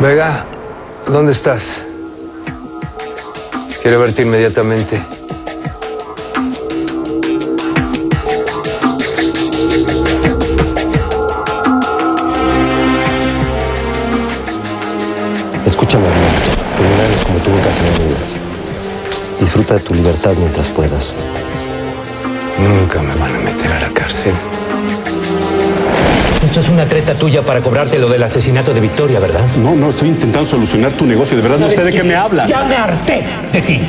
Vega, ¿dónde estás? Quiero verte inmediatamente. Escúchame, hermano. Criminales como tú nunca se me olvidas. Disfruta de tu libertad mientras puedas. Nunca me van a meter a la cárcel. Esto es una treta tuya para cobrarte lo del asesinato de Victoria, ¿verdad? No, no, estoy intentando solucionar tu negocio. De verdad no sé de qué me hablas. Ya me harté de ti.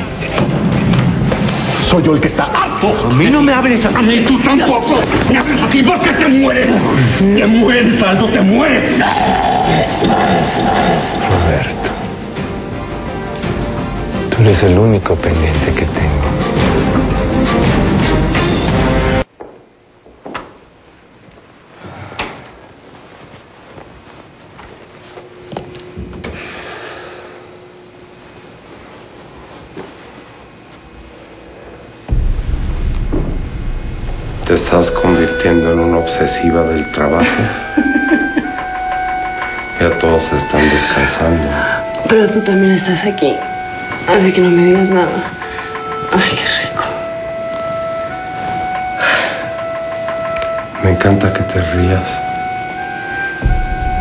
Soy yo el que está harto. A mí no me hables así. Y tú tampoco. Me hables así porque te mueres. Te mueres, Aldo, te mueres. Roberto. Tú eres el único pendiente que tengo. Te estás convirtiendo en una obsesiva del trabajo. Ya todos están descansando. Pero tú también estás aquí. Así que no me digas nada. Ay, qué rico. Me encanta que te rías.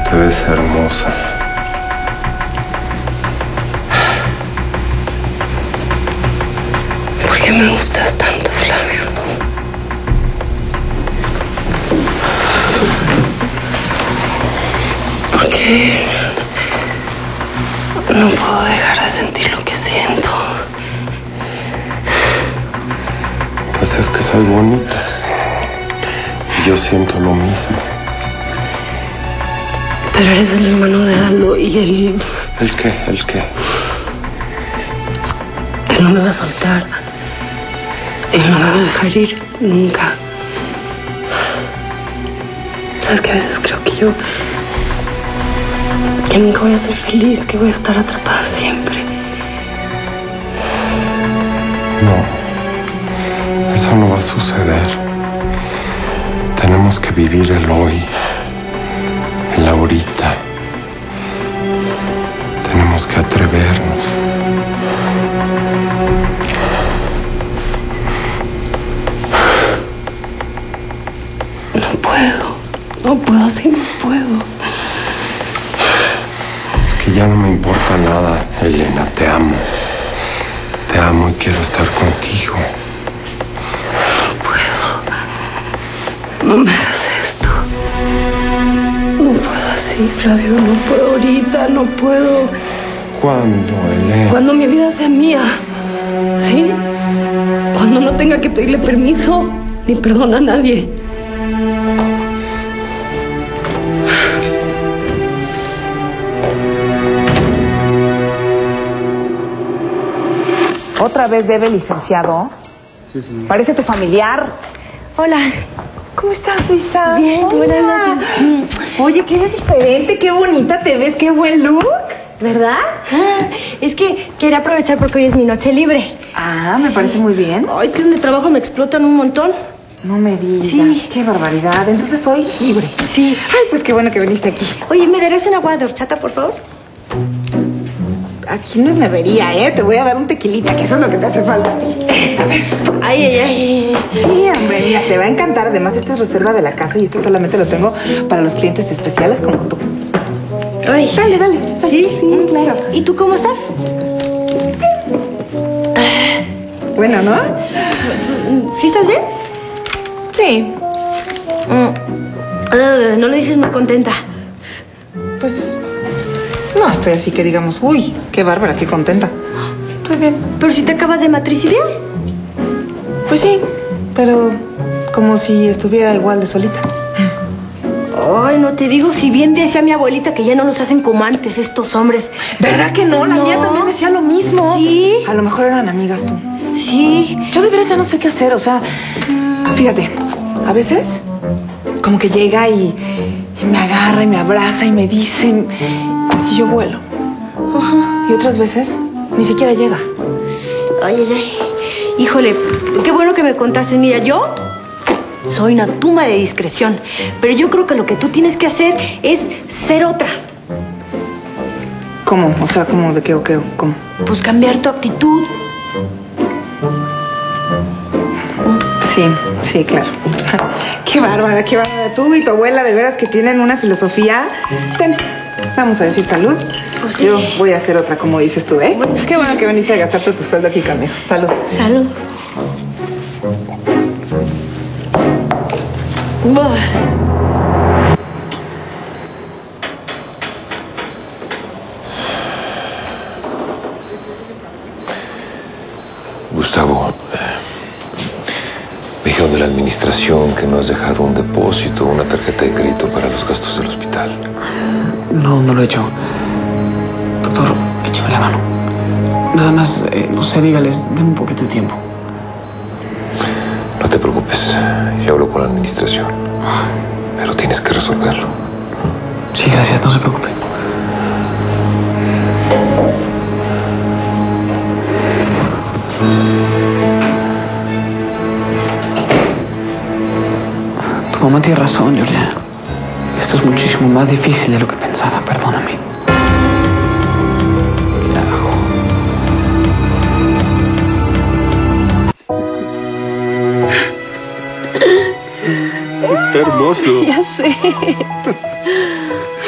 Te ves hermosa. ¿Por qué me gustas tanto, Flavio? No puedo dejar de sentir lo que siento. Pues es que soy bonita. Y yo siento lo mismo. Pero eres el hermano de Aldo y él, ¿El qué? ¿El qué? él no me va a soltar. Él no me va a dejar ir nunca. Sabes que a veces creo que yo que nunca voy a ser feliz, que voy a estar atrapada siempre. No. Eso no va a suceder. Tenemos que vivir el hoy. El ahorita. Tenemos que atrevernos. No puedo. No puedo, así no puedo. Ya no me importa nada, Elena. Te amo. Te amo y quiero estar contigo. No me hagas esto. No puedo así, Flavio. No puedo ahorita. No puedo. ¿Cuándo, Elena? Cuando mi vida sea mía. ¿Sí? Cuando no tenga que pedirle permiso ni perdón a nadie. Otra vez debe, licenciado. Sí, sí. Parece tu familiar. Hola. ¿Cómo estás, Luisa? Bien, Hola. buenas noches. Oye, qué diferente, qué bonita te ves, qué buen look. ¿Verdad? Ah, es que quería aprovechar porque hoy es mi noche libre. Ah, me parece muy bien. Ay, es que donde trabajo me explotan un montón. No me digas. Sí. Qué barbaridad. Entonces soy libre. Sí. Ay, pues qué bueno que viniste aquí. Oye, ¿me darás una agua de horchata, por favor? Aquí no es nevería, ¿eh? Te voy a dar un tequilita, que eso es lo que te hace falta a ti. A ver. Ay, ay, ay. Sí, hombre, mira, te va a encantar. Además, esta es reserva de la casa y esto solamente lo tengo para los clientes especiales como tú. Ay. Dale, dale. dale. ¿Sí? Sí, claro. ¿Y tú cómo estás? Bueno, ¿no? ¿Sí estás bien? Sí. Ah, no lo dices muy contenta. Pues no estoy así que digamos, uy, qué bárbara, qué contenta. Estoy bien. Pero si te acabas de matricidiar. Pues sí, pero como si estuviera igual de solita. Ay, no te digo, si bien decía mi abuelita que ya no los hacen como antes estos hombres. ¿Verdad que no? La No. mía también decía lo mismo. Sí. A lo mejor eran amigas tú. Sí. Yo de veras ya no sé qué hacer, o sea, fíjate, a veces como que llega y, y me agarra y me abraza y me dice yo vuelo. Y otras veces ni siquiera llega. Ay, ay, ay. Híjole, qué bueno que me contaste. Mira, yo soy una tuma de discreción, pero yo creo que lo que tú tienes que hacer es ser otra. ¿Cómo? O sea, ¿cómo? ¿De qué o qué? o ¿Cómo? Pues cambiar tu actitud. Sí, sí, claro. Qué bárbara, qué bárbara. Tú y tu abuela de veras que tienen una filosofía. Ten, vamos a decir salud. Pues sí. Yo voy a hacer otra, como dices tú, ¿eh? qué bueno que viniste a gastarte tu sueldo aquí conmigo. Salud. Salud. Buah. Gustavo, eh, me dijeron de la administración que no has dejado un depósito, una tarjeta de crédito para los gastos del hospital. No, no lo he hecho. Doctor, échame la mano. Nada más, eh, no sé, dígales, denme un poquito de tiempo. No te preocupes, ya hablo con la administración. Pero tienes que resolverlo. Sí, gracias, no se preocupe. Tu mamá tiene razón, Julia. Esto es muchísimo más difícil de lo que pensaba, perdóname. ¿Qué hago? Está hermoso. Ya sé.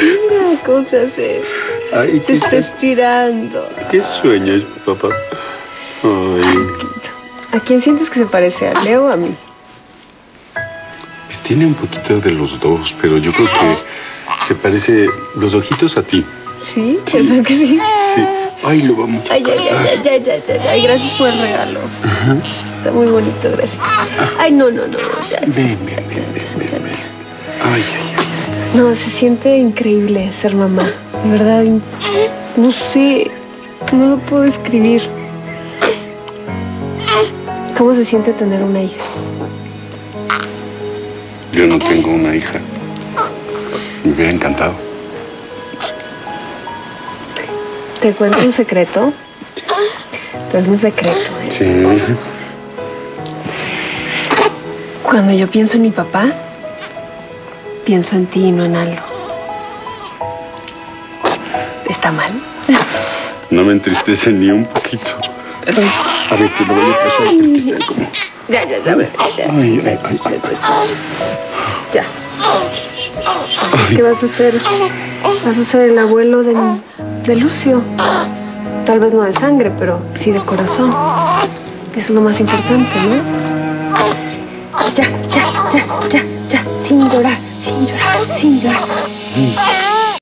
Mira cómo se hace. Ay, Se está estirando. ¿Qué sueñas, papá? Ay, ¿A quién sientes que se parece? ¿A Leo o a mí? Tiene un poquito de los dos, pero yo creo que se parece los ojitos a ti. ¿Sí? ¿Verdad que sí? Sí. Ay, lo vamos a Ay, ay, ay, ay, ay, ay, ay, gracias por el regalo. Está muy bonito, gracias. Ay, no, no, no, ya, ya, Ven, ya, ven, ven, ven, ven, ven. Ay, ay, ay. No, se siente increíble ser mamá. De verdad, no sé, no lo puedo escribir. ¿Cómo se siente tener una hija? Yo no tengo una hija. Me hubiera encantado. ¿Te cuento un secreto? Pero es un secreto. ¿eh? Sí. Cuando yo pienso en mi papá, pienso en ti y no en Aldo. ¿Está mal? No me entristece ni un poquito. A ver, te lo voy a pasar porque está como... Ya, ya, ya. ya, Ay, ay, ay, ay, ay. ya. Es que vas a ser, vas a ser el abuelo de, de Lucio. Tal vez no de sangre, pero sí de corazón. Eso es lo más importante, ¿no? Ya, ya, ya, ya, ya. Sin llorar, sin llorar, sin llorar.